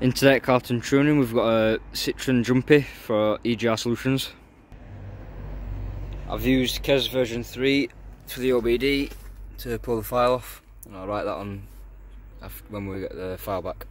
Internet Carlton Tuning, we've got a Citroen Jumpy for EGR Solutions. I've used KESS version 3 for the OBD to pull the file off and I'll write that on when we get the file back.